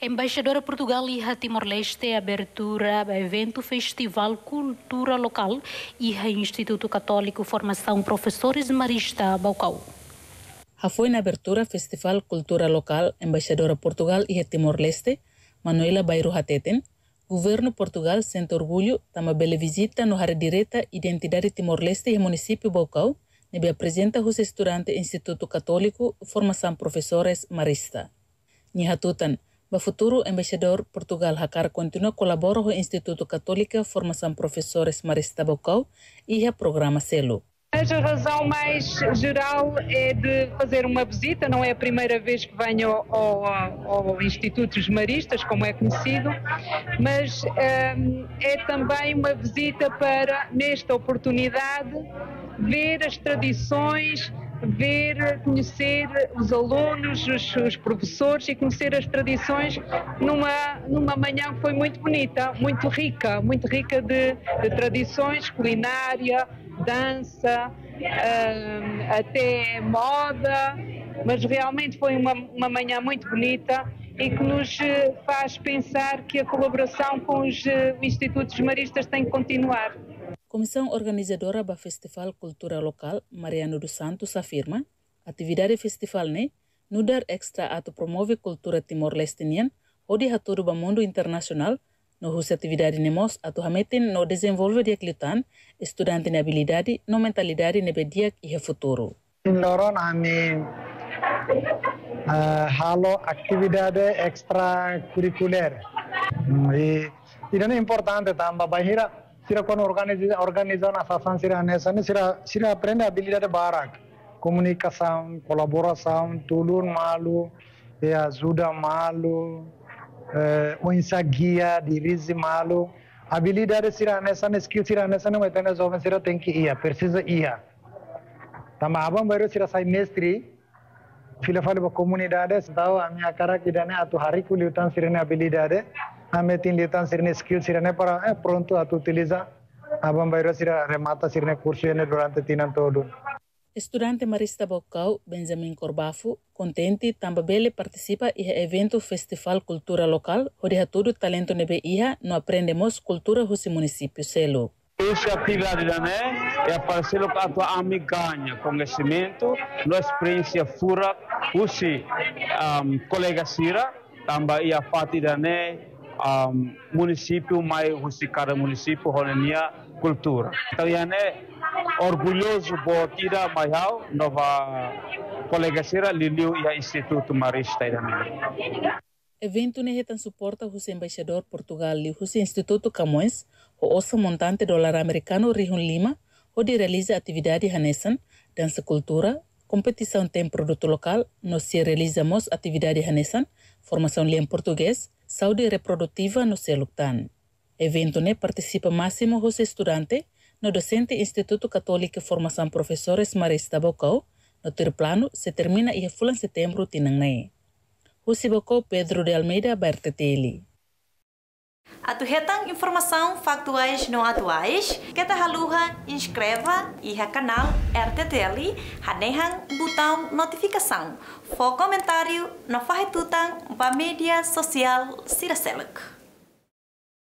Embaixadora Portugal e Timor-Leste abertura evento Festival Cultura Local e Instituto Católico Formação Professores Marista Baucau. foi na abertura Festival Cultura Local Embaixadora Portugal e Timor-Leste Manuela Bairro Hateten, Governo Portugal sente orgulho tama bela visita no área direta Identidade Timor-Leste e município Baucau, nebe apresenta os estudantes Instituto Católico Formação Professores Marista. Nihatutan, o futuro embaixador Portugal Hakar continua colabora com o Instituto Católica Formação Professores Marista Bocau e o programa Selo. A razão mais geral é de fazer uma visita, não é a primeira vez que venho ao, ao, ao Instituto dos Maristas, como é conhecido, mas um, é também uma visita para, nesta oportunidade, ver as tradições ver, conhecer os alunos, os, os, professores e conhecer as tradições numa, numa manhã que foi muito bonita, muito rica, muito rica de, de tradições, culinária, dança, uh, até moda, mas realmente foi uma, uma manhã muito bonita e que nos eh, faz pensar que a colaboração com os uh, institutos maristas tem que continuar. Comissão organizadora do Festival Cultura Local, Mariano dos Santos, afirma atividade festival né, no dar extra ato promove cultura timor-lestinian, onde a todo o mundo internacional, no hus atividade nemos atu hametin no desenvolve dia klitan, estudante na habilidade, no mentalidade nebe dia e futuro. Loron ami uh, halo atividade extra curricular. E, isso é importante também, bahira sira quando organiza organiza na sasan sira nessa sira sira aprende habilidade barak comunicação colaboração tudo malu e ajuda malu eh, guia dirige malu. Habilidade sira nessa skill sira nessa não é tão jovem sira tem que ir precisa ir tama abang baru sira sai mestre fila fala ba comunidade tahu a minha cara que dane atu hari kuliutan habilidade hame tin litan sirne skill sirne para eh, pronto a tu utiliza abang bayro sira remata sirne curso ne durante tinan todo Estudante Marista Bocau, Benjamin Corbafo, contente também participa e evento Festival Cultura Local, onde todo talento nebe iha no aprendemos cultura do município selo. Essa atividade da né é aparecer com a tua amiganha, conhecimento, na experiência fura, usi um, colega Sira, também a parte da né um, município mais cada município Ronania cultura. Então, é orgulhoso por tira mais nova colega Sira Liliu e Instituto Marista também. Evento nehetan suporta o embaixador Portugal e o Instituto Camões, o osso montante dólar americano Rihun Lima, onde realiza atividade hanesan, dança cultura, competição tem produto local, nós realizamos atividade hanesan, formação em português, saúde reprodutiva no Seluktan. Evento ne participa máximo os estudantes no docente Instituto Católico Formação Professores Marista Bocau, no ter plano se termina em fulan setembro tinangnai. Husi Bocau Pedro de Almeida Berteteli. Atuhetan informação factuais não atuais, que ta haluha inscreva e ha canal RTTL, hanehan botão notificação. For comentário, no farretutan ba mídia social Siraseluk.